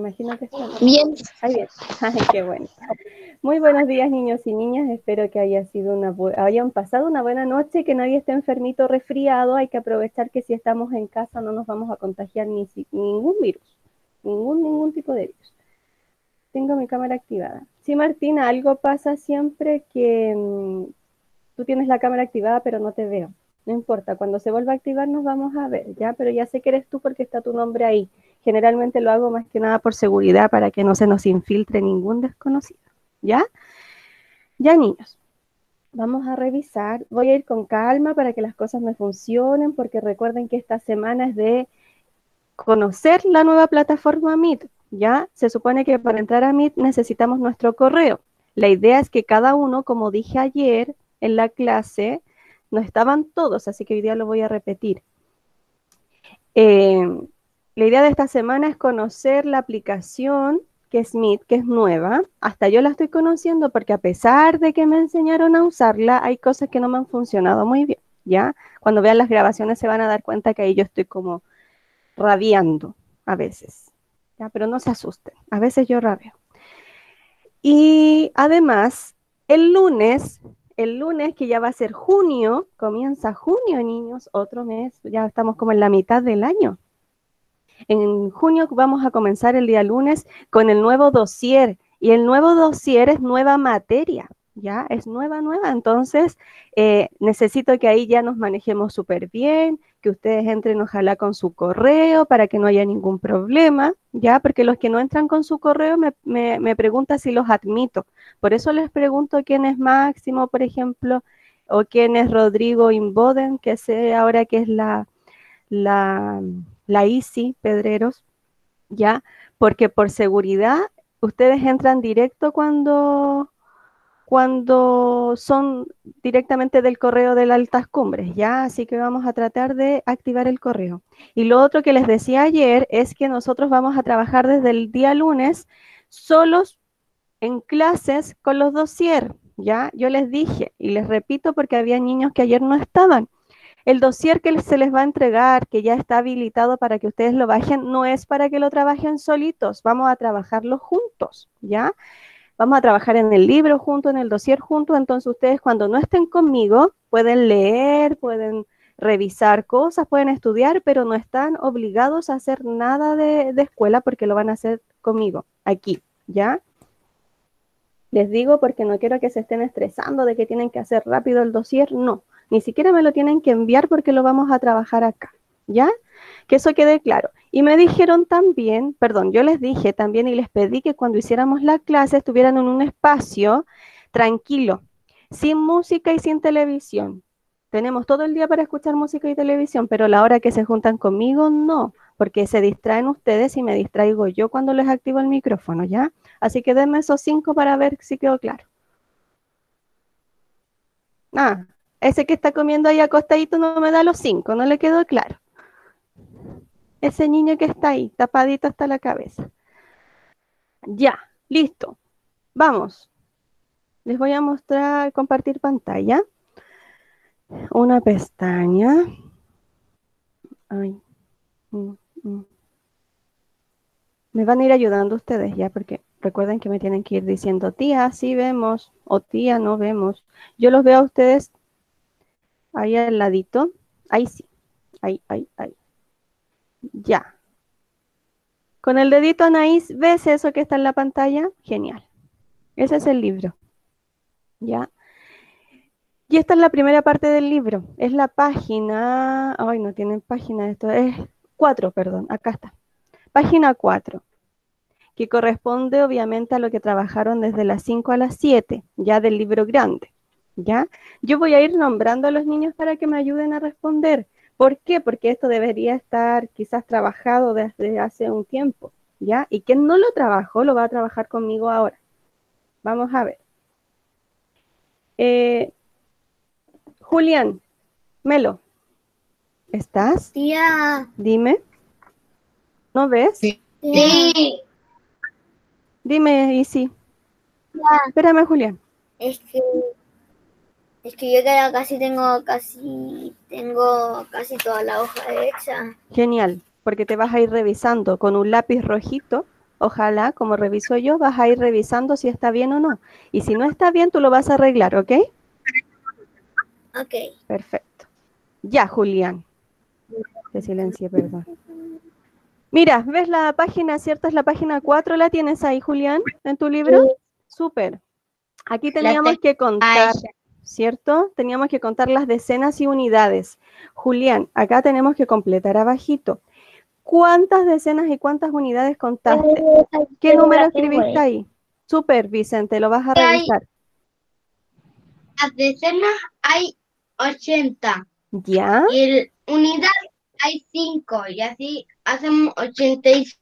Imagino que está bien. Ay, qué bueno. Muy buenos días, niños y niñas. Espero que haya sido una hayan pasado una buena noche, que nadie esté enfermito, resfriado. Hay que aprovechar que si estamos en casa no nos vamos a contagiar ni ningún virus, ningún ningún tipo de virus. Tengo mi cámara activada. Sí, Martina, algo pasa siempre que mm, tú tienes la cámara activada, pero no te veo. No importa, cuando se vuelva a activar nos vamos a ver, ¿ya? Pero ya sé que eres tú porque está tu nombre ahí. Generalmente lo hago más que nada por seguridad para que no se nos infiltre ningún desconocido, ¿ya? Ya niños, vamos a revisar. Voy a ir con calma para que las cosas me funcionen porque recuerden que esta semana es de conocer la nueva plataforma Meet, ¿ya? Se supone que para entrar a Meet necesitamos nuestro correo. La idea es que cada uno, como dije ayer en la clase, no estaban todos, así que hoy día lo voy a repetir. Eh, la idea de esta semana es conocer la aplicación que es Meet, que es nueva. Hasta yo la estoy conociendo porque a pesar de que me enseñaron a usarla, hay cosas que no me han funcionado muy bien, ¿ya? Cuando vean las grabaciones se van a dar cuenta que ahí yo estoy como rabiando a veces, ¿ya? Pero no se asusten, a veces yo rabio. Y además, el lunes el lunes, que ya va a ser junio, comienza junio, niños, otro mes, ya estamos como en la mitad del año. En junio vamos a comenzar el día lunes con el nuevo dossier y el nuevo dossier es nueva materia, ya es nueva, nueva. Entonces, eh, necesito que ahí ya nos manejemos súper bien, que ustedes entren ojalá con su correo para que no haya ningún problema, ya, porque los que no entran con su correo me, me, preguntan si los admito. Por eso les pregunto quién es Máximo, por ejemplo, o quién es Rodrigo Inboden, que sé ahora que es la, la, la ICI Pedreros, ya, porque por seguridad ustedes entran directo cuando cuando son directamente del correo de las altas cumbres, ¿ya? Así que vamos a tratar de activar el correo. Y lo otro que les decía ayer es que nosotros vamos a trabajar desde el día lunes solos en clases con los dossier, ¿ya? Yo les dije y les repito porque había niños que ayer no estaban. El dossier que se les va a entregar, que ya está habilitado para que ustedes lo bajen, no es para que lo trabajen solitos, vamos a trabajarlo juntos, ¿ya? Vamos a trabajar en el libro junto, en el dossier junto, entonces ustedes cuando no estén conmigo pueden leer, pueden revisar cosas, pueden estudiar, pero no están obligados a hacer nada de, escuela porque lo van a hacer conmigo, aquí, ¿ya? Les digo porque no quiero que se estén estresando de que tienen que hacer rápido el dossier, no, ni siquiera me lo tienen que enviar porque lo vamos a trabajar acá, ¿ya? Que eso quede claro. Y me dijeron también, perdón, yo les dije también y les pedí que cuando hiciéramos la clase estuvieran en un espacio tranquilo, sin música y sin televisión. Tenemos todo el día para escuchar música y televisión, pero la hora que se juntan conmigo, no, porque se distraen ustedes y me distraigo yo cuando les activo el micrófono, ¿ya? Así que denme esos cinco para ver si quedó claro. Ah, ese que está comiendo ahí acostadito no me da los cinco, no le quedó claro ese niño que está ahí, tapadito hasta la cabeza. Ya, listo. Vamos. Les voy a mostrar, compartir pantalla. Una pestaña. Ay. Mm, mm. Me van a ir ayudando ustedes ya, porque recuerden que me tienen que ir diciendo, tía, sí vemos, o tía, no vemos. Yo los veo a ustedes ahí al ladito. Ahí sí. Ahí, ahí, ahí. Ya. Con el dedito, Anaís, ¿ves eso que está en la pantalla? Genial. Ese es el libro. ¿Ya? Y esta es la primera parte del libro. Es la página... Ay, no tienen página esto. Es cuatro, perdón. Acá está. Página 4. Que corresponde obviamente a lo que trabajaron desde las 5 a las 7, ya del libro grande. ¿Ya? Yo voy a ir nombrando a los niños para que me ayuden a responder. ¿Por qué? Porque esto debería estar quizás trabajado desde hace un tiempo, ¿ya? Y quien no lo trabajó, lo va a trabajar conmigo ahora. Vamos a ver. Eh, Julián, Melo, ¿estás? Tía. Dime. ¿No ves? Sí. Dime, Isi. Espérame, Julián. Es que es que yo ya casi tengo casi tengo casi toda la hoja hecha. Genial, porque te vas a ir revisando con un lápiz rojito, Ojalá, como reviso yo, vas a ir revisando si está bien o no. Y si no está bien, tú lo vas a arreglar, ¿ok? Ok. Perfecto. Ya, Julián. De silencio, perdón. Mira, ¿ves la página, cierto? Es la página 4, ¿la tienes ahí, Julián, en tu libro? Súper. Aquí teníamos que contar, ¿cierto? Teníamos que contar las decenas y unidades. Julián, acá tenemos que completar abajito. ¿Cuántas decenas y cuántas unidades contaste? ¿Qué número escribiste ahí? Súper, Vicente, lo vas a revisar. Las decenas hay 80. ¿Ya? Y el unidad hay 5. Y así hacemos 85.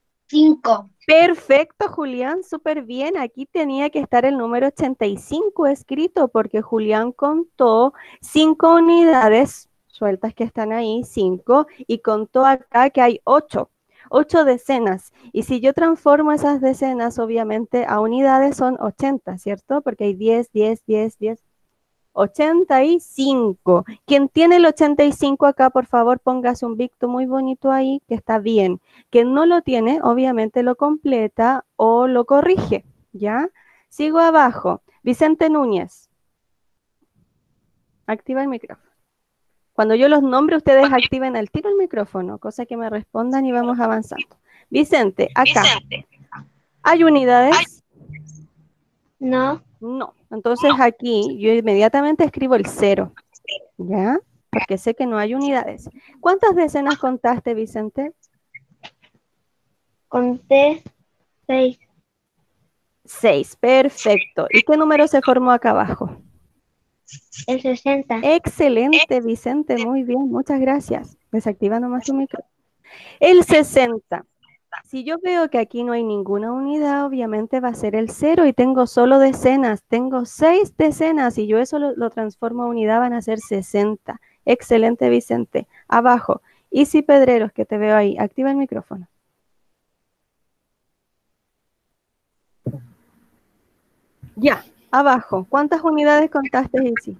Perfecto, Julián, súper bien. Aquí tenía que estar el número 85 escrito porque Julián contó cinco unidades sueltas que están ahí, cinco, y contó acá que hay ocho, ocho decenas. Y si yo transformo esas decenas, obviamente, a unidades son 80, ¿cierto? Porque hay 10, 10, 10, 10. 85. Quien tiene el 85 acá, por favor, póngase un victo muy bonito ahí, que está bien. Quien no lo tiene, obviamente lo completa o lo corrige, ¿ya? Sigo abajo. Vicente Núñez. Activa el micrófono. Cuando yo los nombre, ustedes activen el tiro el micrófono, cosa que me respondan y vamos avanzando. Vicente, acá. ¿Hay unidades? No. No. Entonces aquí yo inmediatamente escribo el cero. ¿Ya? Porque sé que no hay unidades. ¿Cuántas decenas contaste, Vicente? Conté seis. Seis, perfecto. ¿Y qué número se formó acá abajo? El 60. Excelente, Vicente, muy bien, muchas gracias. Desactiva nomás tu micro. El 60. Si yo veo que aquí no hay ninguna unidad, obviamente va a ser el cero y tengo solo decenas. Tengo seis decenas y yo eso lo, transformo a unidad, van a ser 60. Excelente, Vicente. Abajo. Isi Pedreros, que te veo ahí. Activa el micrófono. Ya, abajo. ¿Cuántas unidades contaste, Isi?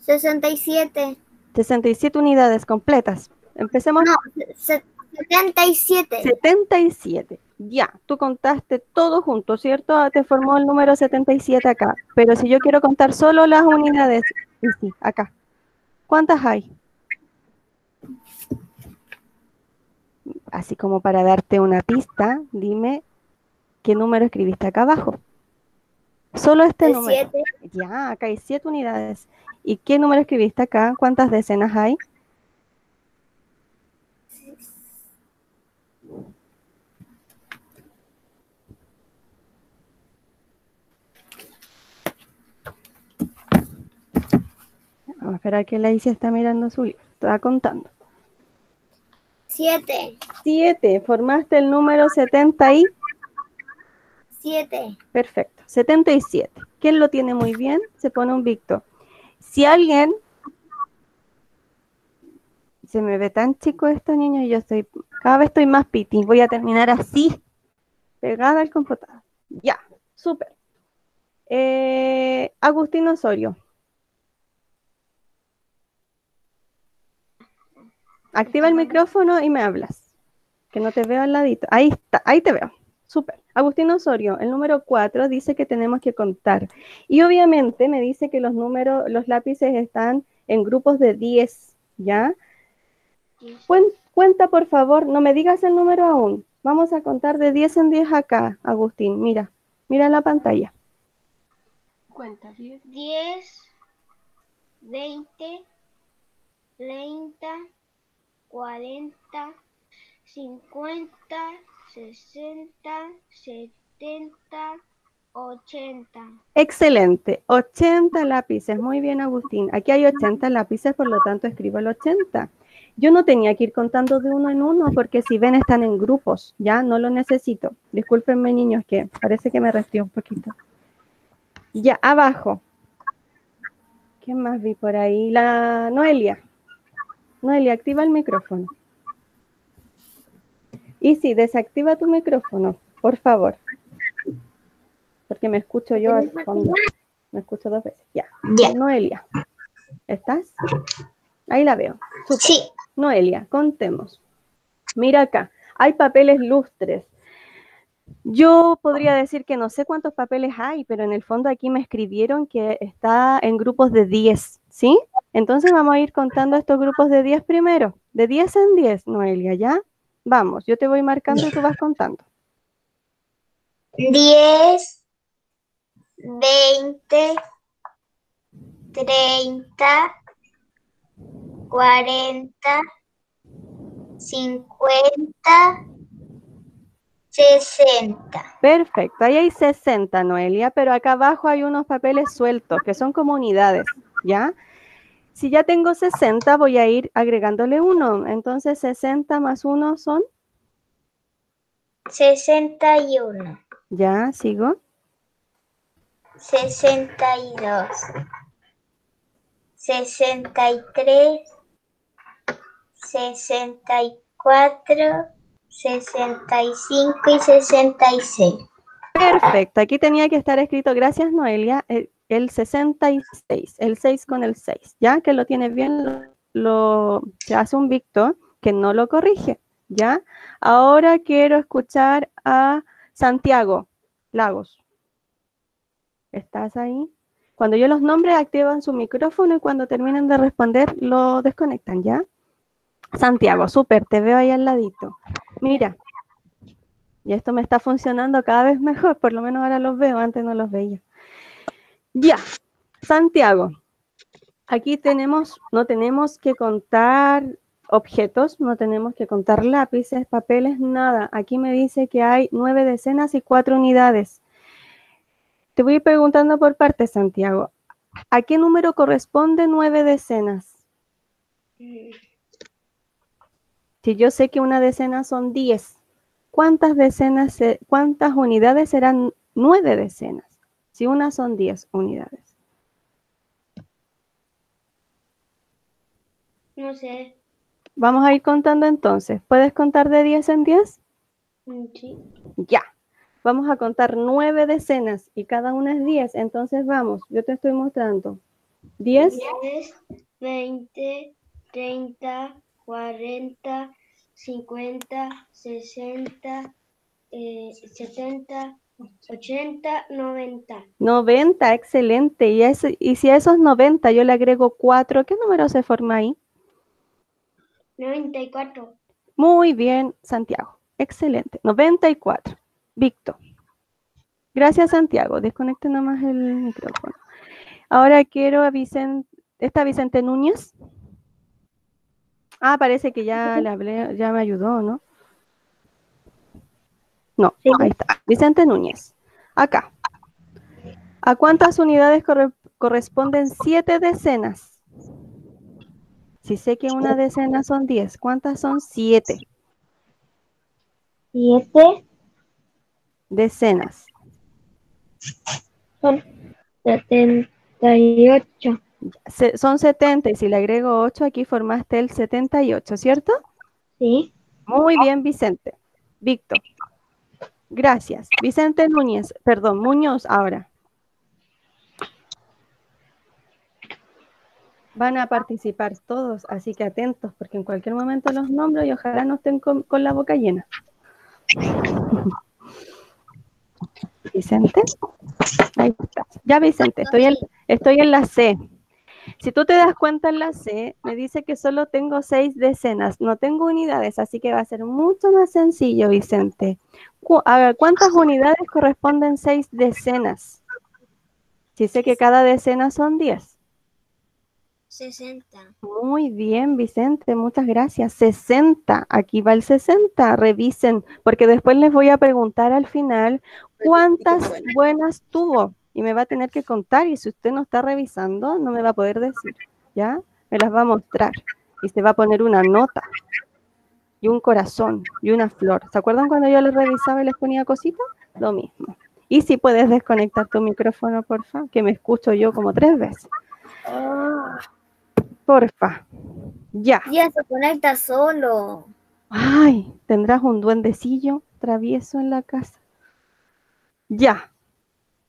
67. 67 unidades completas. Empecemos. No, se- 77. 77. Ya, tú contaste todo junto, ¿cierto? Ah, Te formó el número 77 acá. Pero si yo quiero contar solo las unidades, sí, acá. ¿Cuántas hay? Así como para darte una pista, dime qué número escribiste acá abajo. Solo este número. 7. Ya, acá hay siete unidades. ¿Y qué número escribiste acá? ¿Cuántas decenas hay? Vamos a esperar que la Isi está mirando su libro. Está contando. 7. Siete. Formaste el número 70 y... 7. Perfecto. 77. ¿Quién lo tiene muy bien? Se pone un Victor. Si alguien... Se me ve tan chico esto, niños, y yo estoy... Cada vez estoy más piti. Voy a terminar así. Pegada al computador. Ya. Súper. Eh, Agustín Osorio. Activa el micrófono y me hablas. Que no te veo al ladito. Ahí está, ahí te veo. Súper. Agustín Osorio, el número 4 dice que tenemos que contar. Y obviamente me dice que los números, los lápices están en grupos de 10, ¿ya? Cuen- Cuenta, por favor, no me digas el número aún. Vamos a contar de 10 en 10 acá, Agustín. Mira, mira la pantalla. Cuenta 10. 10, 20, 30, 40, 50, 60, 70, 80. Excelente. 80 lápices. Muy bien, Agustín. Aquí hay 80 lápices, por lo tanto escribo el 80. Yo no tenía que ir contando de uno en uno porque si ven están en grupos, ya no lo necesito. Discúlpenme niños que parece que me resfrió un poquito. Ya, abajo. ¿Quién más vi por ahí? La Noelia. Noelia, activa el micrófono. Y sí, desactiva tu micrófono, por favor. Porque me escucho yo al fondo. Me escucho dos veces. Ya. Ya. Noelia. ¿Estás? Ahí la veo. Sí. Noelia, contemos. Mira acá, hay papeles lustres. Yo podría decir que no sé cuántos papeles hay, pero en el fondo aquí me escribieron que está en grupos de 10, ¿sí? Entonces vamos a ir contando estos grupos de 10 primero. De 10 en 10, Noelia, ¿ya? Vamos, yo te voy marcando y tú vas contando. 10, 20, 30, 40, 50, 60. Perfecto, ahí hay 60, Noelia, pero acá abajo hay unos papeles sueltos que son como unidades, ¿ya? Si ya tengo 60, voy a ir agregándole uno. Entonces, 60 más 1 son, 61, ya, sigo. 62, 63, 64, 65 y 66. Perfecto, aquí tenía que estar escrito, gracias Noelia, el, el 66, el 6 con el 6, ya que lo tienes bien, lo, hace un Víctor que no lo corrige, ¿ya? Ahora quiero escuchar a Santiago Lagos. ¿Estás ahí? Cuando yo los nombre, activan su micrófono y cuando terminen de responder, lo desconectan, ¿ya? Santiago, súper, te veo ahí al ladito. Mira, y esto me está funcionando cada vez mejor, por lo menos ahora los veo, antes no los veía. Ya, Santiago, aquí tenemos, no tenemos que contar objetos, no tenemos que contar lápices, papeles, nada. Aquí me dice que hay nueve decenas y cuatro unidades. Te voy preguntando por partes, Santiago. ¿A qué número corresponde nueve decenas? Si yo sé que una decena son 10, ¿cuántas decenas, cuántas unidades serán nueve decenas? Si una son 10 unidades. No sé. Vamos a ir contando entonces. ¿Puedes contar de 10 en 10? Mm, Sí. Ya. Vamos a contar nueve decenas y cada una es 10. Entonces vamos, yo te estoy mostrando. 10, 10, 20, 30, 40, 50, 60, eh, 70, 80, 90. 90, excelente. Y, ese- y si a esos 90 yo le agrego 4, ¿qué número se forma ahí? 94. Muy bien, Santiago. Excelente. 94. Víctor. Gracias, Santiago. Desconecte nomás el micrófono. Ahora quiero a Vicente. ¿Está Vicente Núñez? Ah, parece que ya le hablé, ya me ayudó, ¿no? No, Sí. ahí está. Vicente Núñez. Acá. ¿A cuántas unidades corre- corresponden siete decenas? Si sé que una decena son 10, ¿cuántas son siete? 7 Decenas. son 78. Se- son 70 y si le agrego 8, aquí formaste el 78, ¿cierto? Sí. Muy bien, Vicente. Víctor. Gracias. Vicente Núñez, perdón, Muñoz ahora. Van a participar todos, así que atentos, porque en cualquier momento los nombro y ojalá no estén con, la boca llena. Vicente. Ya, Vicente, estoy en, estoy en la C. Si tú te das cuenta en la C, me dice que solo tengo seis decenas, no tengo unidades, así que va a ser mucho más sencillo, Vicente. A ¿Cuántas unidades corresponden seis decenas? Si sé que cada decena son 10. 60. Muy bien, Vicente, muchas gracias. 60, aquí va el 60, revisen, porque después les voy a preguntar al final cuántas buenas tuvo y me va a tener que contar y si usted no está revisando, no me va a poder decir, ¿ya? Me las va a mostrar y se va a poner una nota y un corazón y una flor. ¿Se acuerdan cuando yo les revisaba y les ponía cositas? Lo mismo. Y si puedes desconectar tu micrófono, porfa, que me escucho yo como tres veces. Porfa. Ya. Ya se conecta solo. Ay, tendrás un duendecillo travieso en la casa. Ya.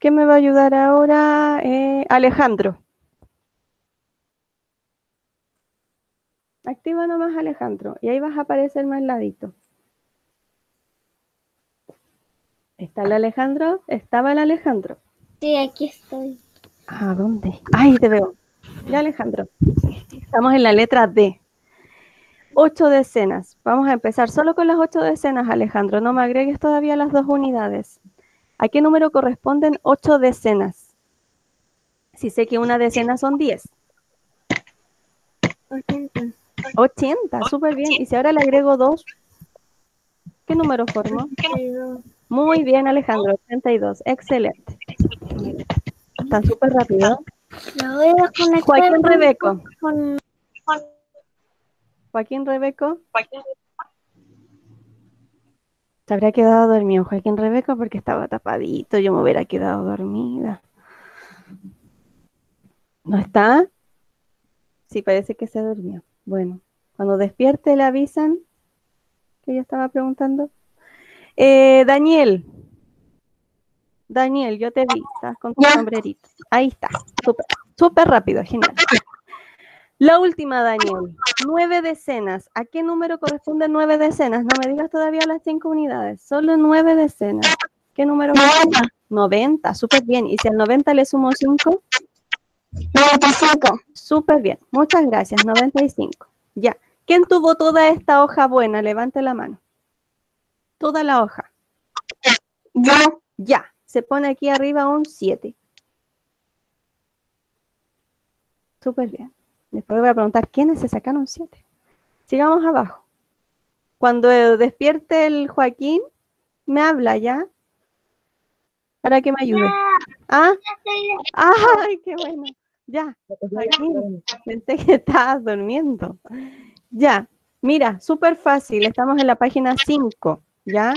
¿Qué me va a ayudar ahora? Eh, Alejandro. Activa nomás Alejandro y ahí vas a aparecer más ladito. ¿Está el Alejandro? ¿Estaba el Alejandro? Sí, aquí estoy. ¿A dónde? Ahí te veo. Ya Alejandro. Estamos en la letra D. Ocho decenas. Vamos a empezar solo con las ocho decenas, Alejandro. No me agregues todavía las dos unidades. ¿A qué número corresponden ocho decenas? Si sé que una decena son diez. 80. 80, súper bien. Y si ahora le agrego dos, ¿qué número formo? 82. Muy bien, Alejandro, 82. Excelente. Está súper rápido. La voy a conectar Joaquín Rebeco. con Joaquín Rebeco. Se habría quedado dormido Joaquín Rebeco porque estaba tapadito. Yo me hubiera quedado dormida. ¿No está? Sí, parece que se durmió. Bueno, cuando despierte le avisan que yo estaba preguntando. Eh, Daniel. Daniel, yo te vi. Estás con tu sombrerito. Ahí está. Súper, súper rápido, genial. La última, Daniel. Nueve decenas. ¿A qué número corresponden nueve decenas? No me digas todavía las cinco unidades. Solo nueve decenas. ¿Qué número? 90. 90. Súper bien. Y si al 90 le sumo 5, 95. súper bien. Muchas gracias. 95. Ya. ¿Quién tuvo toda esta hoja buena? Levante la mano. Toda la hoja. Yo. Ya. Se pone aquí arriba un 7. Súper bien. Después voy a preguntar quiénes se sacaron 7. Sigamos abajo. Cuando despierte el Joaquín, me habla ya. Para que me ayude. ¿Ah? ¡Ay, qué bueno! Ya, Joaquín, pensé que estabas durmiendo. Ya, mira, súper fácil. Estamos en la página 5, ¿ya?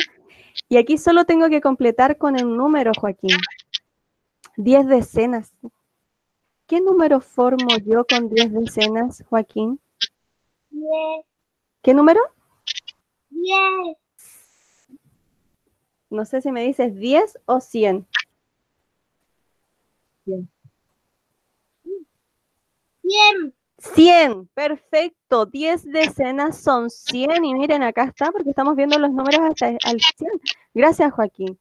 Y aquí solo tengo que completar con el número, Joaquín. 10 decenas. ¿Qué número formo yo con 10 decenas, Joaquín? 10. ¿Qué número? 10. No sé si me dices 10 o 100. 100. 100, perfecto. 10 decenas son 100 y miren, acá está porque estamos viendo los números hasta al 100. Gracias, Joaquín.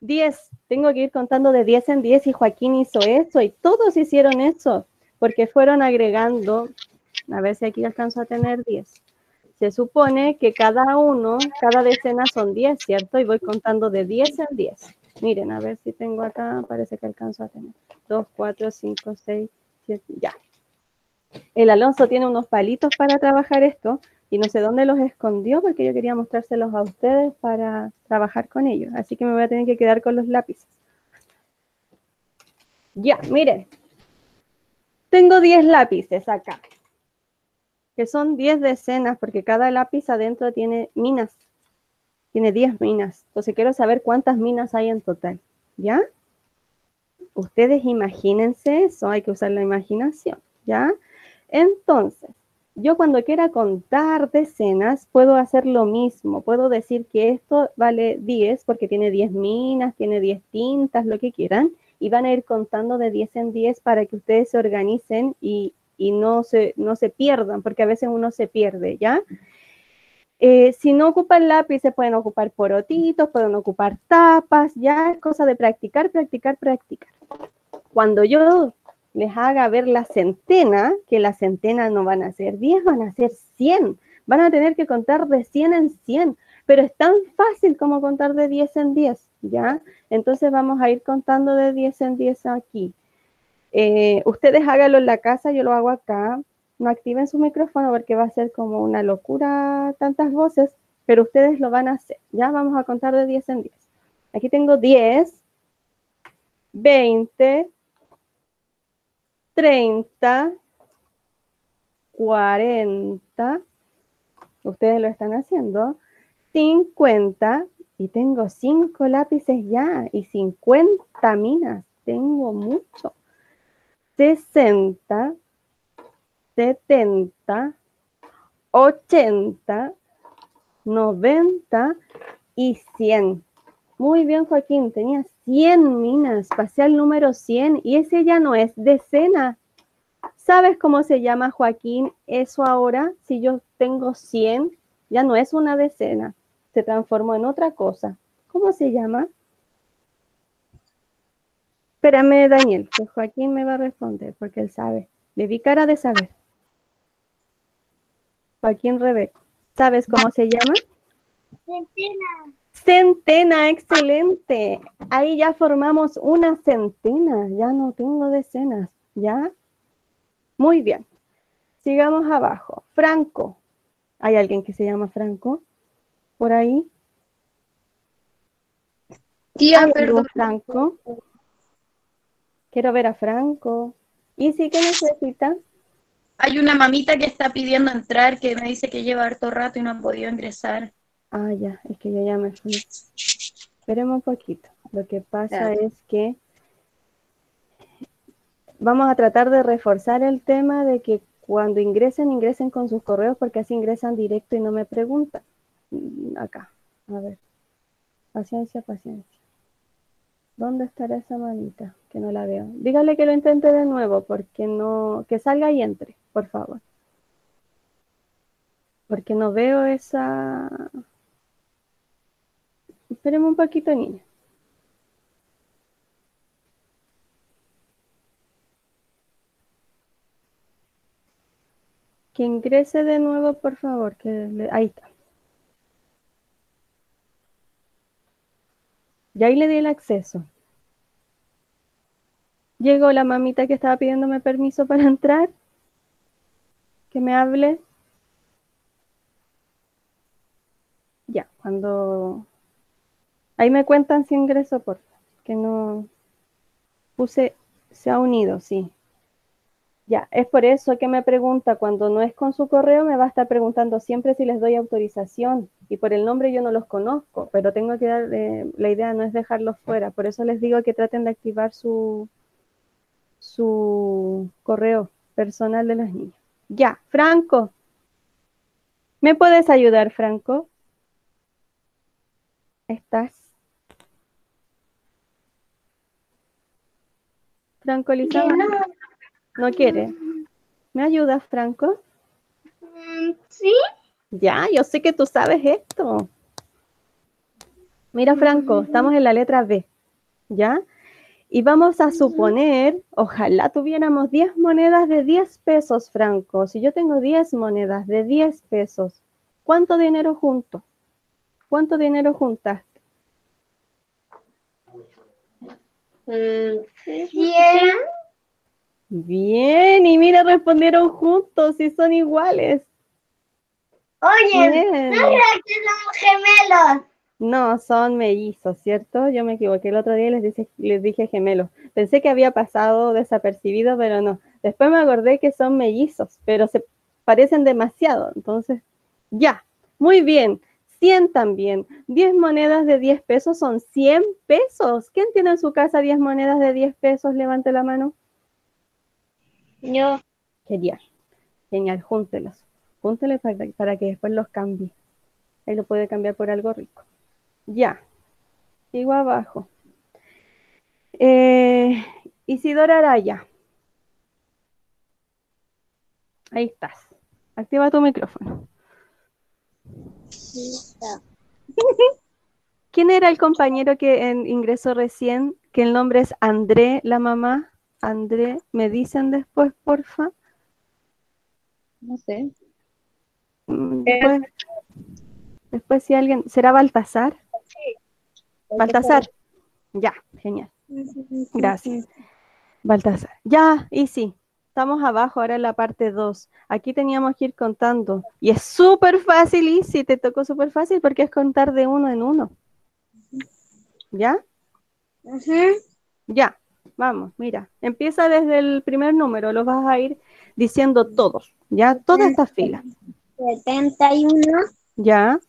10, tengo que ir contando de 10 en 10 y Joaquín hizo eso y todos hicieron eso porque fueron agregando, a ver si aquí alcanzo a tener 10. Se supone que cada uno, cada decena son 10, ¿cierto? Y voy contando de 10 en 10. Miren, a ver si tengo acá, parece que alcanzo a tener. 2, 4, 5, 6, 7, ya. El Alonso tiene unos palitos para trabajar esto y no sé dónde los escondió porque yo quería mostrárselos a ustedes para trabajar con ellos. Así que me voy a tener que quedar con los lápices. Ya, miren. Tengo 10 lápices acá, que son 10 decenas porque cada lápiz adentro tiene minas. Tiene 10 minas. Entonces quiero saber cuántas minas hay en total. ¿Ya? Ustedes imagínense eso, hay que usar la imaginación. ¿Ya? Entonces, yo cuando quiera contar decenas, puedo hacer lo mismo. Puedo decir que esto vale 10 porque tiene 10 minas, tiene 10 tintas, lo que quieran, y van a ir contando de 10 en 10 para que ustedes se organicen y, y no, se, no se pierdan, porque a veces uno se pierde, ¿ya? Eh, si no ocupan lápiz, se pueden ocupar porotitos, pueden ocupar tapas, ya es cosa de practicar, practicar, practicar. Cuando yo les haga ver la centena, que la centena no van a ser 10, van a ser 100. Van a tener que contar de 100 en 100, pero es tan fácil como contar de 10 en 10, ¿ya? Entonces vamos a ir contando de 10 en 10 aquí. Eh, ustedes háganlo en la casa, yo lo hago acá. No activen su micrófono porque va a ser como una locura tantas voces, pero ustedes lo van a hacer. Ya vamos a contar de 10 en 10. Aquí tengo 10, 20, 30, 40, ustedes lo están haciendo, 50, y tengo 5 lápices ya, y 50 minas, tengo mucho, 60, 70, 80, 90 y 100. Muy bien, Joaquín, tenía 100 minas, pasé al número 100 y ese ya no es decena. ¿Sabes cómo se llama, Joaquín? Eso ahora, si yo tengo 100, ya no es una decena, se transformó en otra cosa. ¿Cómo se llama? Espérame, Daniel, que Joaquín me va a responder porque él sabe. Le vi cara de saber. Joaquín Rebeco. ¿Sabes cómo se llama? Centena, excelente. Ahí ya formamos una centena. Ya no tengo decenas. ¿Ya? Muy bien. Sigamos abajo. Franco. ¿Hay alguien que se llama Franco? ¿Por ahí? Tía, ¿Hay perdón. Franco. Quiero ver a Franco. ¿Y sí que necesita? Hay una mamita que está pidiendo entrar que me dice que lleva harto rato y no ha podido ingresar. Ah, ya, es que yo ya me fui. Esperemos un poquito. Lo que pasa Claro. es que vamos a tratar de reforzar el tema de que cuando ingresen, ingresen con sus correos porque así ingresan directo y no me preguntan. Mm, Acá, a ver. Paciencia, paciencia. ¿Dónde estará esa manita? Que no la veo. Dígale que lo intente de nuevo porque no, que salga y entre, por favor. Porque no veo esa. Esperemos un poquito, niña. Que ingrese de nuevo, por favor. Que Ahí está. Y ahí le di el acceso. Llegó la mamita que estaba pidiéndome permiso para entrar. Que me hable. Ya, cuando... Ahí me cuentan si ingreso, por que no... Puse, se ha unido, sí. Ya, es por eso que me pregunta, cuando no es con su correo, me va a estar preguntando siempre si les doy autorización. Y por el nombre yo no los conozco, pero tengo que dar, eh, la idea no es dejarlos fuera. Por eso les digo que traten de activar su, su correo personal de los niños. Ya, Franco. ¿Me puedes ayudar, Franco? ¿Estás? Franco Lizama. ¿No quiere? ¿Me ayudas, Franco? Mm, Sí. Ya, yo sé que tú sabes esto. Mira, Franco, estamos en la letra B, ¿ya? Y vamos a suponer, ojalá tuviéramos 10 monedas de 10 pesos, Franco. Si yo tengo 10 monedas de 10 pesos, ¿cuánto dinero junto? ¿Cuánto dinero juntaste? Cien. Bien, y mira, respondieron juntos y son iguales. Oye, Bien. no que somos gemelos. No, son mellizos, ¿cierto? Yo me equivoqué el otro día y les, dice- les dije gemelos. Pensé que había pasado desapercibido, pero no. Después me acordé que son mellizos, pero se parecen demasiado. Entonces, ya, muy bien. 100 también. 10 monedas de 10 pesos son 100 pesos. ¿Quién tiene en su casa 10 monedas de 10 pesos? Levante la mano. Yo. Genial. Genial, júntelos. Júntelos para, para que después los cambie. Ahí lo puede cambiar por algo rico. Ya. Sigo abajo. Eh, Isidora Araya. Ahí estás. Activa tu micrófono. ¿Quién era el compañero que en- ingresó recién? Que el nombre es André, la mamá. André, ¿me dicen después, porfa? No sé. Mm, Después, después si alguien, ¿será Baltasar? Baltasar. Ya, genial. Gracias. Baltasar. Ya, y sí, estamos abajo ahora en la parte 2. Aquí teníamos que ir contando. Y es súper fácil, y sí, te tocó súper fácil porque es contar de uno en uno. ¿Ya? Ya, vamos, mira. Empieza desde el primer número, los vas a ir diciendo todos. ¿Ya? Toda esta fila. 71, ¿Ya?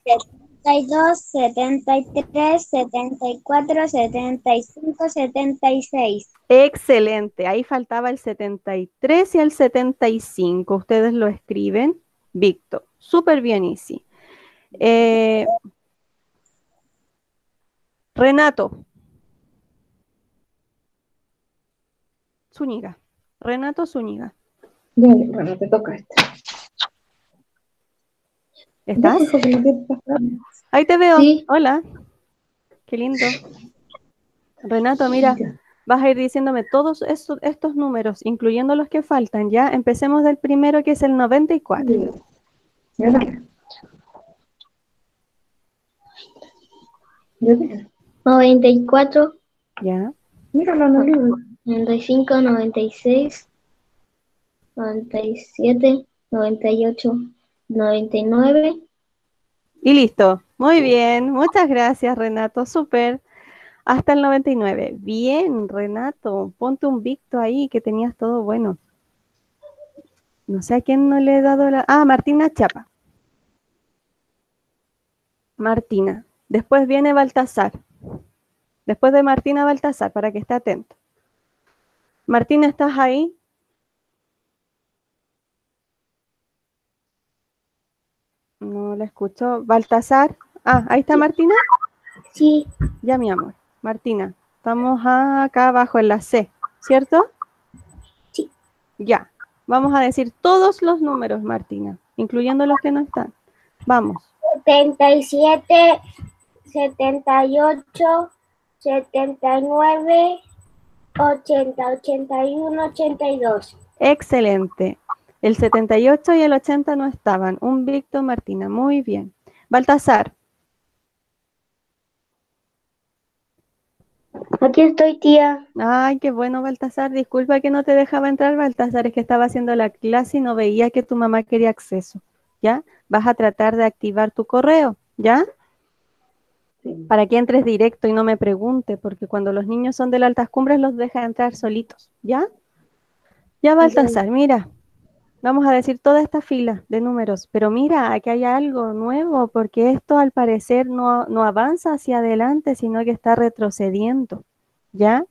72, 73, 74, 75, 76. Excelente. Ahí faltaba el 73 y el 75. Ustedes lo escriben. Víctor. Súper bien, Isi. Eh, Renato. Zúñiga. Renato Zúñiga. Ya, bueno, te toca este. ¿Estás? No. Ahí te veo. Sí. Hola. Qué lindo. Renato, mira, vas a ir diciéndome todos estos, estos números, incluyendo los que faltan, ¿ya? Empecemos del primero, que es el 94. Ya, dale. Ya, dale. 94, ¿Ya? Míralo el libro. 95, 96, 97, 98, 99. Y listo. Muy bien. Muchas gracias, Renato. Súper. Hasta el 99. Bien, Renato. Ponte un victo ahí, que tenías todo bueno. No sé a quién no le he dado la... Ah, Martina Chapa. Martina. Después viene Baltasar. Después de Martina Baltasar, para que esté atento. Martina, ¿estás ahí? No la escucho. Baltasar. Ah, ahí está Martina. Sí, Ya, mi amor. Martina, estamos acá abajo en la C, ¿cierto? Sí. Ya. Vamos a decir todos los números, Martina, incluyendo los que no están. Vamos. 77, 78, 79, 80, 81, 82. Excelente. El 78 y el 80 no estaban. Un Víctor, Martina. Muy bien. Baltasar. Aquí estoy, tía. Ay, qué bueno, Baltasar. Disculpa que no te dejaba entrar, Baltasar. Es que estaba haciendo la clase y no veía que tu mamá quería acceso. ¿Ya? Vas a tratar de activar tu correo. ¿Ya? Sí. Para que entres directo y no me pregunte, porque cuando los niños son de las altas cumbres los deja entrar solitos. ¿Ya? Ya, Baltasar, mira. Vamos a decir toda esta fila de números, pero mira, aquí hay algo nuevo, porque esto al parecer no, no avanza hacia adelante, sino que está retrocediendo. ¿Ya?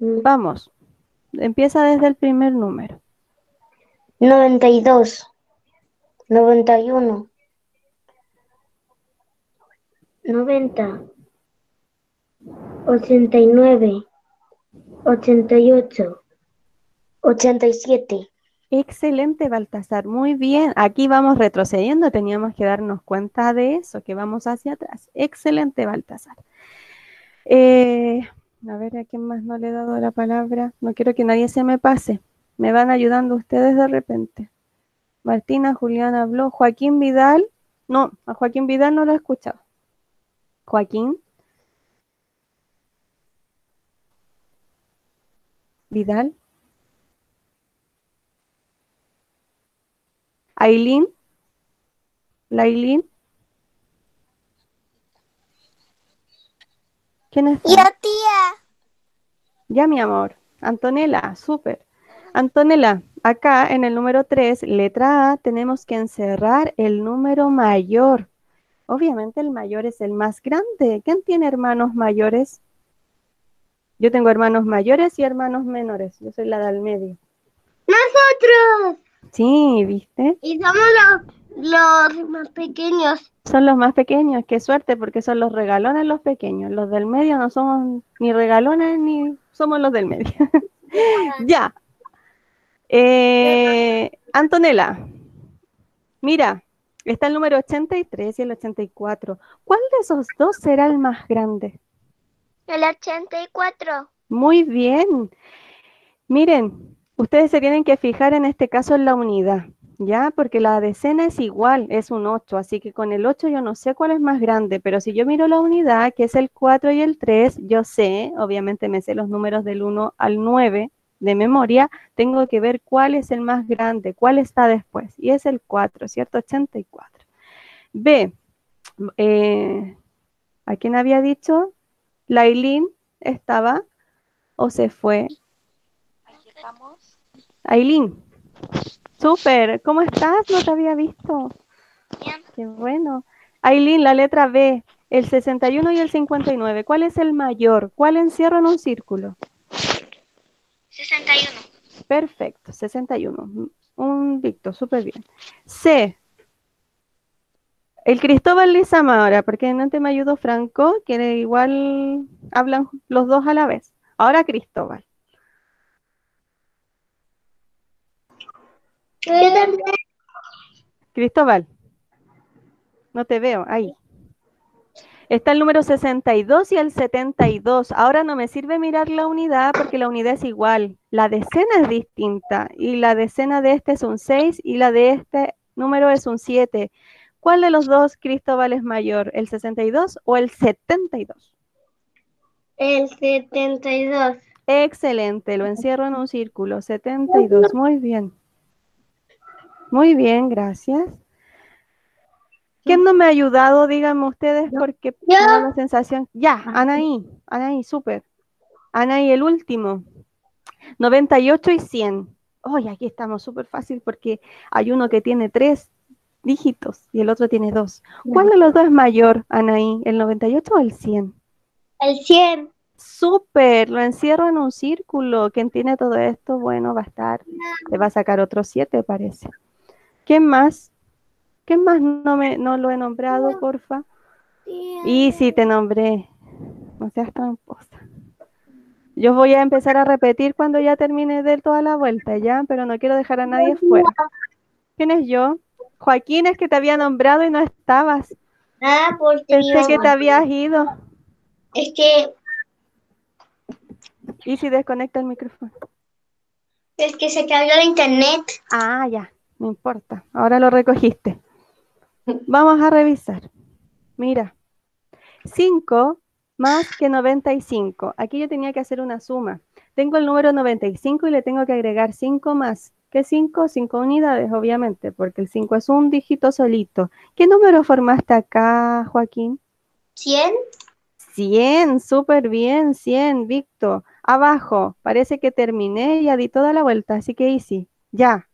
Vamos. Empieza desde el primer número. 92, 91, 90, 89, 88, 87. Excelente, Baltasar. Muy bien. Aquí vamos retrocediendo. Teníamos que darnos cuenta de eso, que vamos hacia atrás. Excelente, Baltasar. Eh, a ver, ¿a quién más no le he dado la palabra? No quiero que nadie se me pase. Me van ayudando ustedes de repente. Martina, Juliana habló. Joaquín Vidal. No, a Joaquín Vidal no lo he escuchado. Joaquín. Vidal. Aileen. Lailín. ¿Quién está? tía. Ya, mi amor. Antonella, súper. Antonella, acá en el número 3, letra A, tenemos que encerrar el número mayor. Obviamente el mayor es el más grande. ¿Quién tiene hermanos mayores? Yo tengo hermanos mayores y hermanos menores. Yo soy la del medio. Nosotros. Sí, ¿viste? Y somos los, los más pequeños. Son los más pequeños, qué suerte, porque son los regalones los pequeños. Los del medio no somos ni regalones ni somos los del medio. ya. Eh, Antonella, mira, está el número 83 y el 84. ¿Cuál de esos dos será el más grande? El 84. Muy bien. Miren, ustedes se tienen que fijar en este caso en la unidad, ¿ya? Porque la decena es igual, es un 8, así que con el 8 yo no sé cuál es más grande, pero si yo miro la unidad, que es el 4 y el 3, yo sé, obviamente me sé los números del 1 al 9 de memoria, tengo que ver cuál es el más grande, cuál está después, y es el 4, ¿cierto? 84. B, eh, ¿a quién había dicho? Lailín estaba o se fue. Ailín, súper, ¿cómo estás? No te había visto. Bien. Qué bueno. Ailín, la letra B, el 61 y el 59, ¿cuál es el mayor? ¿Cuál encierra en un círculo? 61. Perfecto, 61. Un Víctor, súper bien. C. El Cristóbal Lizama ahora, porque antes me ayudó Franco, que igual hablan los dos a la vez. Ahora Cristóbal. Yo también. Cristóbal. No te veo, ahí. Está el número 62 y el 72. Ahora no me sirve mirar la unidad porque la unidad es igual. La decena es distinta y la decena de este es un 6 y la de este número es un 7. ¿Cuál de los dos, Cristóbal, es mayor? ¿El 62 o el 72? El 72. Excelente, lo encierro en un círculo. 72, muy bien. Muy bien, gracias. ¿Quién no me ha ayudado? Díganme ustedes porque da la sensación. Ya, Anaí, Anaí, súper. Anaí, el último. 98 y 100. Oye, aquí estamos súper fácil porque hay uno que tiene tres dígitos y el otro tiene dos. ¿Cuál de los dos es mayor, Anaí? ¿El 98 o el 100? El 100. Súper, lo encierro en un círculo. ¿Quién tiene todo esto? Bueno, va a estar, le va a sacar otro 7, parece. ¿Quién más? ¿Quién más no, me, no lo he nombrado, porfa? Y si te nombré, no seas tramposa. Yo voy a empezar a repetir cuando ya termine de toda la vuelta, ¿ya? Pero no quiero dejar a nadie fuera. ¿Quién es yo? Joaquín, es que te había nombrado y no estabas. Ah, porque Pensé que te habías ido. Es que, ¿Y si desconecta el micrófono? es que se cayó la internet. Ah, ya, no importa. Ahora lo recogiste. Vamos a revisar. Mira, 5 más que 95. Aquí yo tenía que hacer una suma. Tengo el número 95 y le tengo que agregar 5 más. ¿Qué 5? 5 unidades, obviamente, porque el 5 es un dígito solito. ¿Qué número formaste acá, Joaquín? 100. 100, súper bien, 100, Víctor. Abajo, parece que terminé y ya di toda la vuelta, así que easy, ya.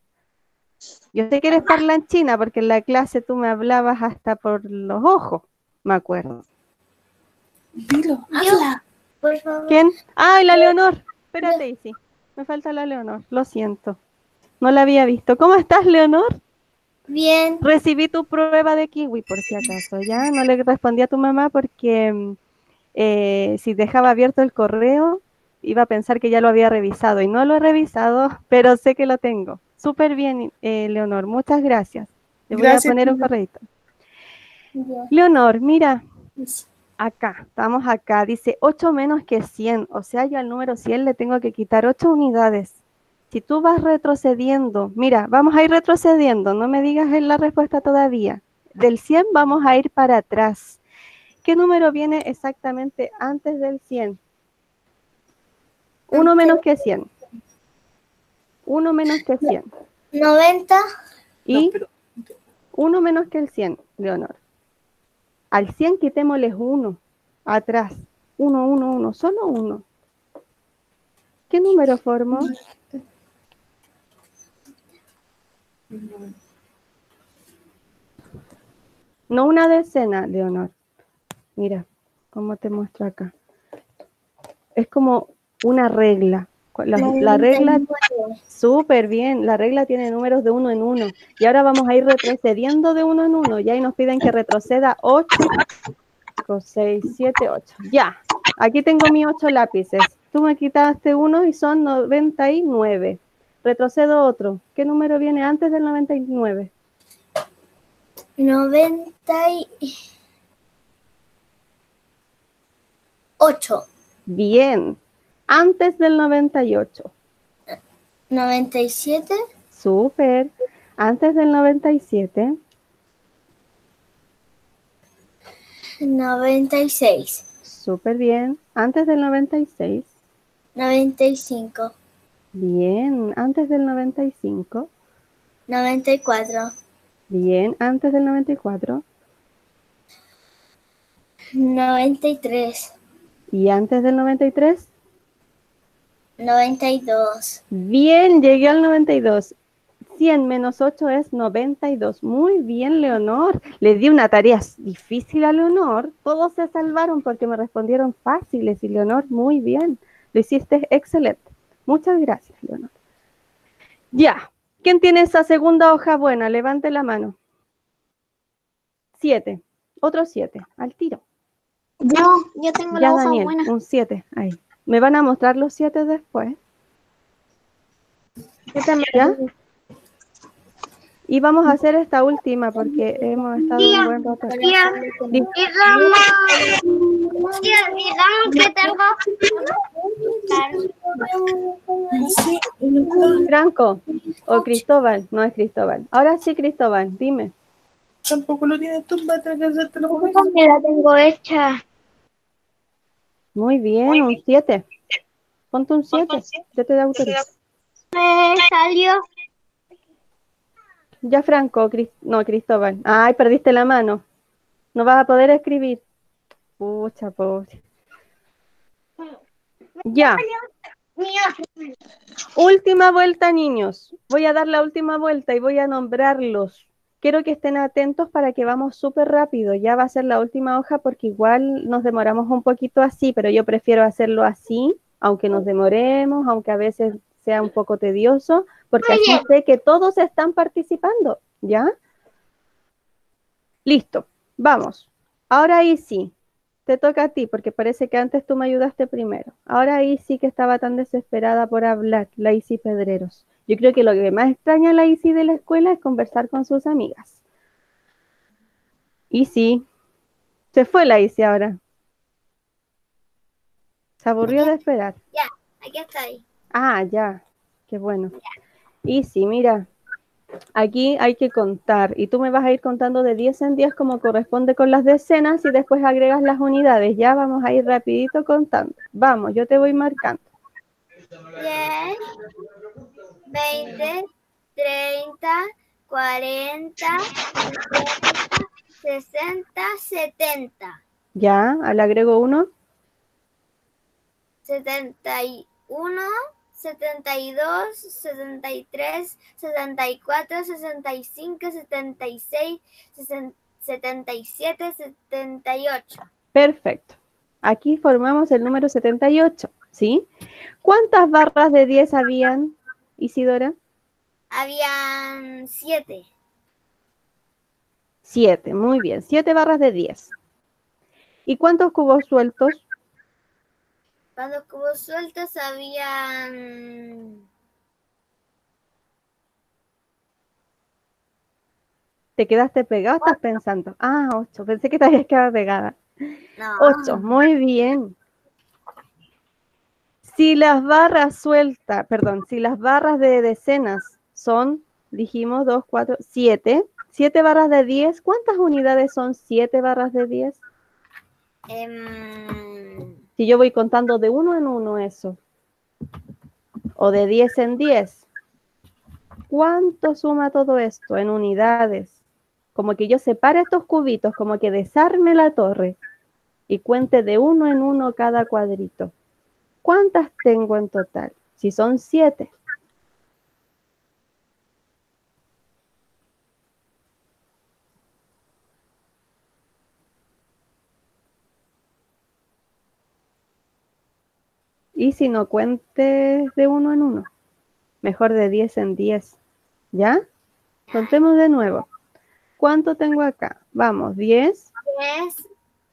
Yo sé que eres parlanchina porque en la clase tú me hablabas hasta por los ojos, me acuerdo. Dilo, habla. Por favor. ¿Quién? ¡Ay, la Leonor! Espérate, Isi. Me falta la Leonor, lo siento. No la había visto. ¿Cómo estás, Leonor? Bien. Recibí tu prueba de kiwi, por si acaso, ¿ya? No le respondí a tu mamá porque eh, si dejaba abierto el correo, iba a pensar que ya lo había revisado. Y no lo he revisado, pero sé que lo tengo. Súper bien, eh, Leonor. Muchas gracias. Le voy Gracias, a poner un correo. Leonor, mira, acá, estamos acá. Dice 8 menos que 100. O sea, yo al número 100 le tengo que quitar 8 unidades. Si tú vas retrocediendo, mira, vamos a ir retrocediendo, no me digas en la respuesta todavía. Del 100 vamos a ir para atrás. ¿Qué número viene exactamente antes del 100? Uno menos que 100. Uno menos que 100. 90. Y No, pero- uno menos que el 100, Leonor. Al 100 quitémosles uno atrás. Uno, uno, uno, solo uno. ¿Qué número formó? No una decena, Leonor. Mira, cómo te muestro acá. Es como una regla. La, la regla, 99. súper bien, la regla tiene números de uno en uno. Y ahora vamos a ir retrocediendo de uno en uno. Ya y nos piden que retroceda 8, 6, 7, 8. Ya, aquí tengo mis 8 lápices. Tú me quitaste uno y son 99. Retrocedo otro. ¿Qué número viene antes del 99? 98. Bien. Antes del 98. 97. Súper. Antes del 97. 96. Súper bien. Antes del 96. 95. Bien. Antes del 95. 94. Bien. Antes del 94. 93. Y antes del 93. 92. Bien, llegué al 92. 100 menos 8 es 92. Muy bien, Leonor. Le di una tarea difícil a Leonor. Todos se salvaron porque me respondieron fáciles. Y Leonor, muy bien. Lo hiciste excelente. Muchas gracias, Leonor. Ya. ¿Quién tiene esa segunda hoja buena? Levante la mano. Siete. Otro siete. Al tiro. Yo, yo tengo Ya, Daniel, un 7. Ahí. Me van a mostrar los 7 después. Y vamos a hacer esta última porque hemos estado un buen rato. Tía, digamos, tía, digamos que tengo. Franco o Cristóbal, no es Cristóbal. Ahora sí, Cristóbal, dime. Tampoco lo tienes tú para tener que hacértelo con eso. ¿Dónde la tengo hecha? Muy bien, un 7. Ponte un 7. Yo te autorizo. Me salió. Ya Franco, no, Cristóbal. Ay, perdiste la mano. No vas a poder escribir. Pucha, pobre. Ya. Última vuelta, niños. Voy a dar la última vuelta y voy a nombrarlos. Quiero que estén atentos para que vamos súper rápido. Ya va a ser la última hoja porque igual nos demoramos un poquito así, pero yo prefiero hacerlo así, aunque nos demoremos, aunque a veces sea un poco tedioso, porque así sé que todos están participando. ¿Ya? Listo. Vamos. Ahora ahí sí. Te toca a ti, porque parece que antes tú me ayudaste primero. Ahora ahí sí que estaba tan desesperada por hablar, la Isi Pedreros. Yo creo que lo que más extraña a la Isi de la escuela es conversar con sus amigas. Sí, se fue la Isi ahora. Se aburrió de esperar. Aquí estoy. Ah, ya, qué bueno. Sí, mira, aquí hay que contar y tú me vas a ir contando de 10 en 10 como corresponde con las decenas y después agregas las unidades. Ya vamos a ir rapidito contando. Vamos, yo te voy marcando. 10, 20, 30, 40, 50, 60, 70, Ya, al agrego uno. 71, 72, 73, 74, 65, 76, 77, 78. Perfecto. Aquí formamos el número 78, ¿sí? ¿Cuántas barras de 10 habían, Isidora? Habían 7. 7, muy bien. 7 barras de 10. ¿Y cuántos cubos sueltos? Cuando cubos sueltos habían ¿Te quedaste pegado? ¿Estás pensando? Ah, 8. Pensé que te habías quedado pegada. no, 8, muy bien. Si las barras sueltas, perdón, si las barras de decenas son, dijimos, 2, 4, 7. 7 barras de 10. ¿Cuántas unidades son 7 barras de 10? em, Si yo voy contando de uno en uno eso. O de 10 en 10. ¿Cuánto suma todo esto en unidades? Como que yo separe estos cubitos, como que desarme la torre y cuente de uno en uno cada cuadrito. ¿Cuántas tengo en total? Si son 7. Y si no cuentes de uno en uno, mejor de 10 en 10. ¿Ya? Contemos de nuevo. ¿Cuánto tengo acá? Vamos, 10, 10,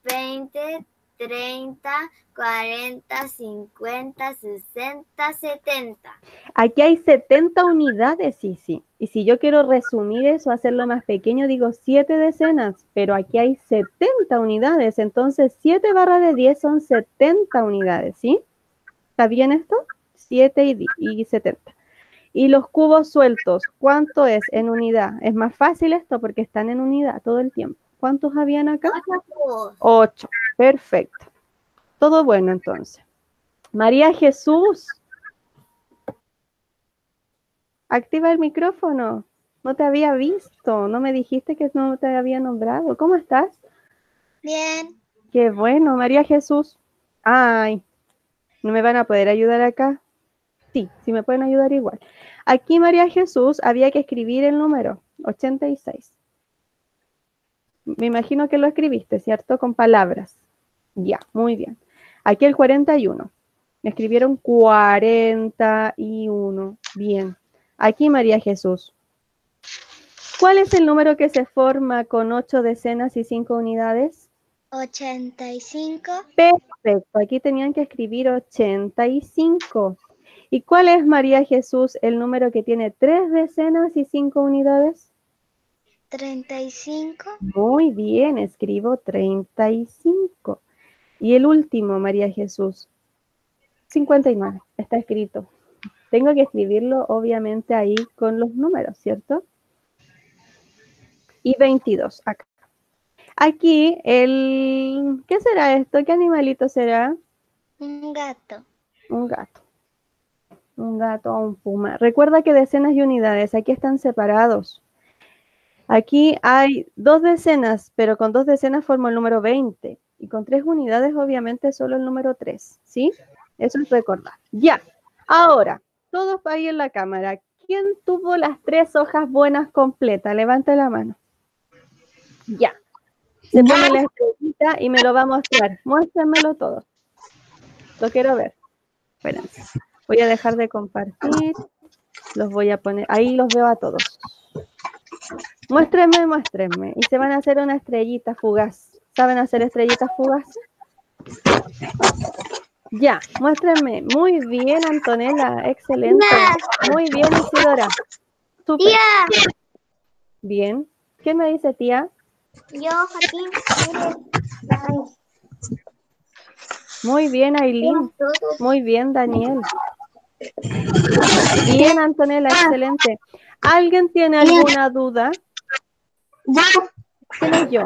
20, 30, 40, 50, 60, 70. Aquí hay 70 unidades, sí, sí. Y si yo quiero resumir eso, hacerlo más pequeño, digo 7 decenas, pero aquí hay 70 unidades. Entonces, 7 barras de 10 son 70 unidades, ¿sí? ¿Está bien esto? 7 y, y 70. Y los cubos sueltos, ¿cuánto es en unidad? Es más fácil esto porque están en unidad todo el tiempo. ¿Cuántos habían acá? 8 cubos. 8. Perfecto. Todo bueno entonces. María Jesús. Activa el micrófono. No te había visto. No me dijiste que no te había nombrado. ¿Cómo estás? Bien. Qué bueno, María Jesús. Ay, ¿no me van a poder ayudar acá? Sí, sí me pueden ayudar igual. Aquí, María Jesús, había que escribir el número 86. Me imagino que lo escribiste, ¿cierto? Con palabras. Ya, muy bien. Aquí el 41. Me escribieron 41. Bien. Aquí, María Jesús. ¿Cuál es el número que se forma con 8 decenas y 5 unidades? 85. Perfecto, aquí tenían que escribir 85. ¿Y cuál es, María Jesús, el número que tiene tres decenas y cinco unidades? 35. Muy bien, escribo 35. Y el último, María Jesús. 59, está escrito. Tengo que escribirlo obviamente ahí con los números, ¿cierto? Y 22, acá. Aquí, el... ¿Qué será esto? ¿Qué animalito será? Un gato. Un gato. Un gato o un puma. Recuerda que decenas y unidades aquí están separados. Aquí hay dos decenas, pero con dos decenas formo el número 20. Y con tres unidades, obviamente, solo el número 3. ¿Sí? Eso es recordar. Ya. Ahora, todos ahí en la cámara. ¿Quién tuvo las tres hojas buenas completas? Levante la mano. Ya. Se pone la estrellita y me lo va a mostrar. Muéstrenmelo todos. Lo quiero ver. Espérense. Voy a dejar de compartir. Los voy a poner. Ahí los veo a todos. Muéstrenme, muéstrenme. Y se van a hacer una estrellita fugaz. ¿Saben hacer estrellitas fugaces? Ya, muéstrenme. Muy bien, Antonella. Excelente. Muy bien, Isidora. Súper. Tía, Bien. ¿Qué me dice tía? yo, Joaquín. Muy bien, Aileen. Muy bien, Daniel. Bien, Antonella, excelente. ¿Alguien tiene alguna duda? Yo, ¿Quién es yo?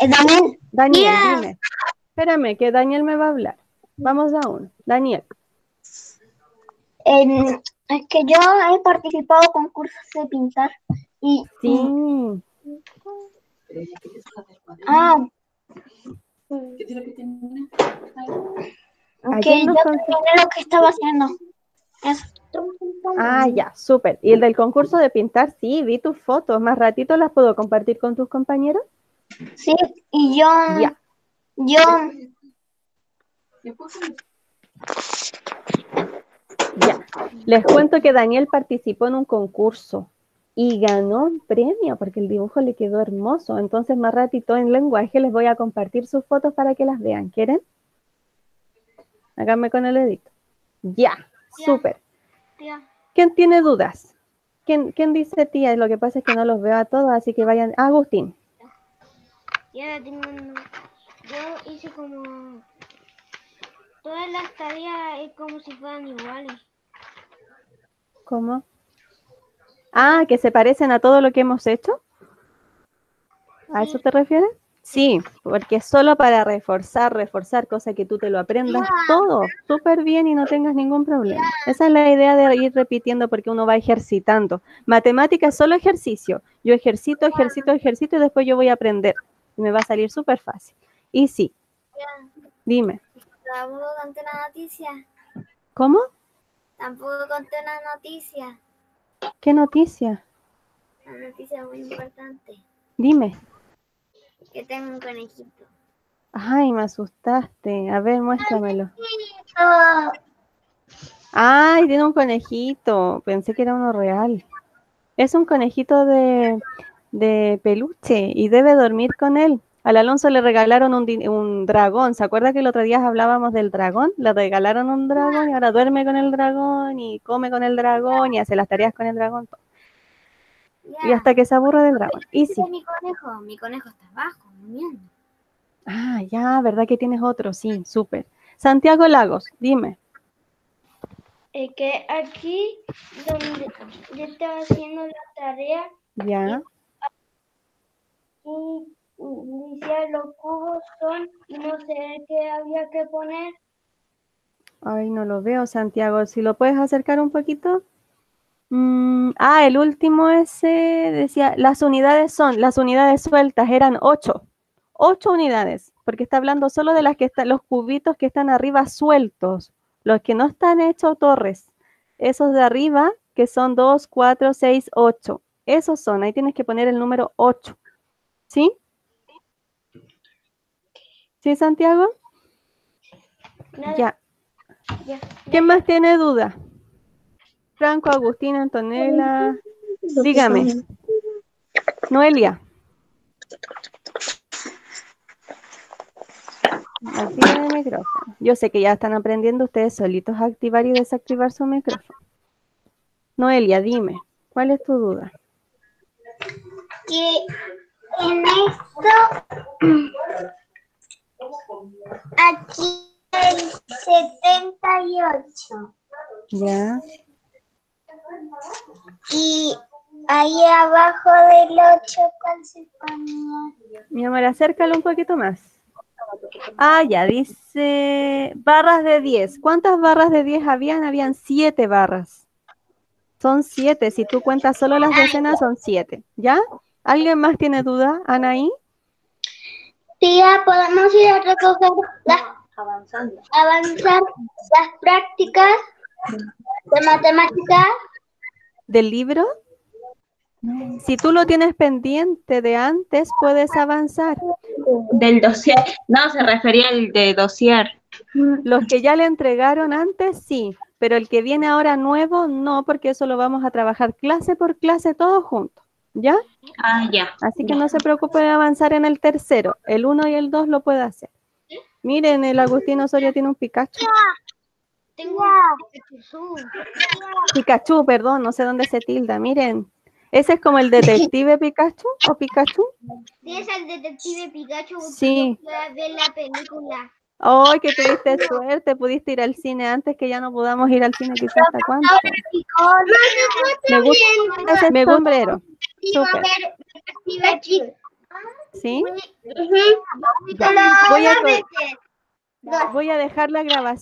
eh, Daniel, Daniel, dime. Espérame, que Daniel me va a hablar. Vamos a uno. Daniel. em, es que yo he participado en concursos de pintar y Sí. ah, ¿A que quién yo terminé lo que estaba haciendo. Eso. Ah, ya, súper. ¿Y el del concurso de pintar? Sí, vi tus fotos. Más ratito las puedo compartir con tus compañeros. Sí, y yo, Ya. yo, Ya. Les cuento que Daniel participó en un concurso y ganó un premio porque el dibujo le quedó hermoso. Entonces, más ratito en lenguaje les voy a compartir sus fotos para que las vean. ¿Quieren? Háganme con el dedito. Ya, súper. Tía, ¿Quién tiene dudas? ¿Quién, quién dice tía? Lo que pasa es que no los veo a todos, así que vayan. Agustín. ya tengo Yo hice como. Todas las tareas es como si fueran iguales. ¿Cómo? Ah, que se parecen a todo lo que hemos hecho. ¿A eso te refieres? Sí, porque solo para reforzar, reforzar, cosa que tú te lo aprendas todo súper bien y no tengas ningún problema. Esa es la idea de ir repitiendo porque uno va ejercitando. Matemática es solo ejercicio. Yo ejercito, ejercito, ejercito y después yo voy a aprender. Y me va a salir súper fácil. Y sí, dime, Tampoco conté una noticia. ¿cómo? Tampoco conté una noticia. ¿Qué noticia? Una noticia muy importante. Dime. Que tengo un conejito. Ay, me asustaste. A ver, muéstramelo. Ay, tiene un conejito. Pensé que era uno real. Es un conejito de, de peluche y debe dormir con él. Al Alonso le regalaron un, un dragón. ¿Se acuerda que el otro día hablábamos del dragón? Le regalaron un dragón y ahora duerme con el dragón y come con el dragón y hace las tareas con el dragón. Y hasta que se aburre del dragón. Y sí. Mira mi conejo. Mi conejo está abajo, durmiendo. Ah, ya, ¿verdad que tienes otro? Sí, súper. Santiago Lagos, dime. Es que aquí donde yo estaba haciendo la tarea Ya. y decía los cubos son y no sé qué había que poner. Ay, no lo veo, Santiago. Si lo puedes acercar un poquito. Mm, ah, el último ese decía, las unidades son, las unidades sueltas eran ocho. Ocho unidades, porque está hablando solo de las que están, los cubitos que están arriba sueltos, los que no están hechos torres. Esos de arriba, que son dos, cuatro, seis, ocho. Esos son, ahí tienes que poner el número ocho. ¿Sí? ¿Sí, Santiago? Nada, Ya. ya. ¿Quién más tiene duda? Franco, Agustín, Antonella. Dígame. Noelia. Activen el micrófono. Yo sé que ya están aprendiendo ustedes solitos a activar y desactivar su micrófono. Noelia, dime, ¿cuál es tu duda? que en esto, aquí el 78 Ya. y ahí abajo del 8, ¿cuál se ponía? Mi amor, acércalo un poquito más. Ah, ya, dice barras de 10. ¿Cuántas barras de 10 habían? Habían 7 barras. Son 7. Si tú cuentas solo las decenas, son 7. ¿Ya? ¿Alguien más tiene duda, Anaí? Tía, podemos ir a recoger las, avanzar las prácticas de matemáticas. ¿Del libro? Si tú lo tienes pendiente de antes, puedes avanzar. Del dossier. No, se refería al de dossier. Los que ya le entregaron antes, sí, pero el que viene ahora nuevo, no, porque eso lo vamos a trabajar clase por clase todos juntos, ¿ya? Ah, ya. Así que no se preocupe de avanzar en el tercero. El 1 y el 2 lo puede hacer. Miren, el Agustín Osorio tiene un Pikachu. Tengo Pikachu, perdón, no sé dónde se tilda. Miren, ese es como el detective Pikachu o Pikachu. Sí, es el detective Pikachu. Sí. Ver la película. ¡Ay, que tuviste suerte! Pudiste ir al cine antes que ya no podamos ir al cine quizás hasta cuándo. Me gusta ese me sombrero. ¿Sí? Voy a, voy a dejar la grabación.